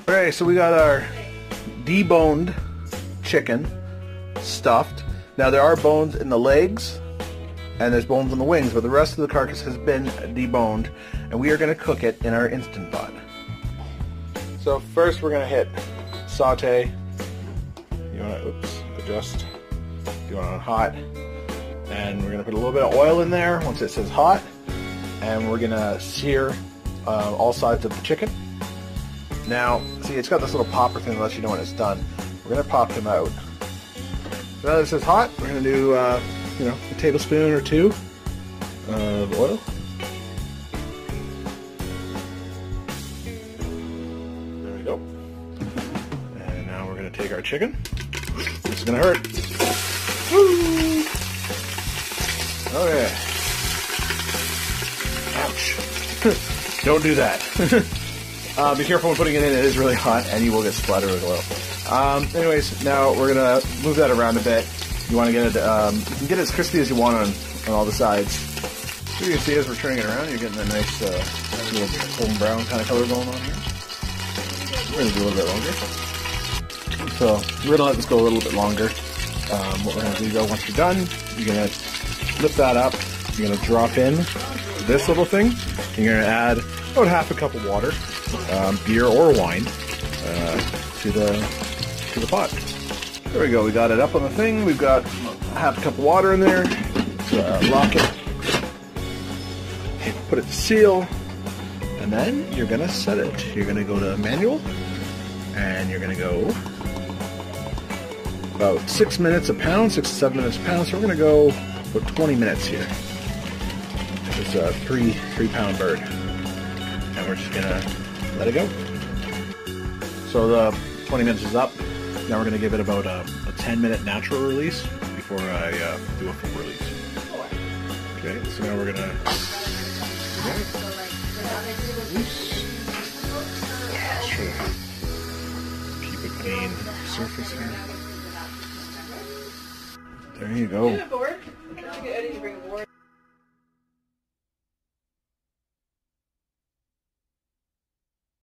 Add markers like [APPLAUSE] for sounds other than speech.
Okay, so we got our deboned chicken stuffed. Now there are bones in the legs and there's bones in the wings, but the rest of the carcass has been deboned and we are going to cook it in our Instant Pot. So first we're going to hit saute. You want to, oops, adjust. You want it on hot. And we're going to put a little bit of oil in there once it says hot. And we're going to sear uh, all sides of the chicken. Now, see, it's got this little popper thing that lets you know when it's done. We're going to pop them out. Now this is hot, we're going to do, uh, you know, a tablespoon or two of oil. There we go. And now we're going to take our chicken. This is going to hurt. Woo! Okay. Ouch. [LAUGHS] Don't do that. [LAUGHS] uh, be careful when putting it in. It is really hot, and you will get splattered with oil. Um, anyways, now we're gonna move that around a bit. You want to get it, um, you can get it as crispy as you want on, on all the sides. So you can see as we're turning it around, you're getting a nice uh, little golden brown kind of color going on here. We're gonna do a little bit longer. So we're gonna let this go a little bit longer. Um, what we're gonna do though, once you're done, you're gonna lift that up. You're gonna drop in this little thing. You're gonna add about half a cup of water, um, beer or wine, uh, to the to the pot. There we go. We got it up on the thing. We've got half a cup of water in there. Uh, lock it. Put it to seal. And then you're gonna set it. You're gonna go to manual, and you're gonna go about six minutes a pound, six to seven minutes a pound. So we're gonna go about 20 minutes here. It's a three three pound bird, and we're just gonna let it go. So the 20 minutes is up. Now we're gonna give it about a, a 10 minute natural release before I uh, do a full release. Okay, so now we're gonna. Sure. Keep clean surface here. There you go.